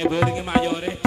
e verghi maggiore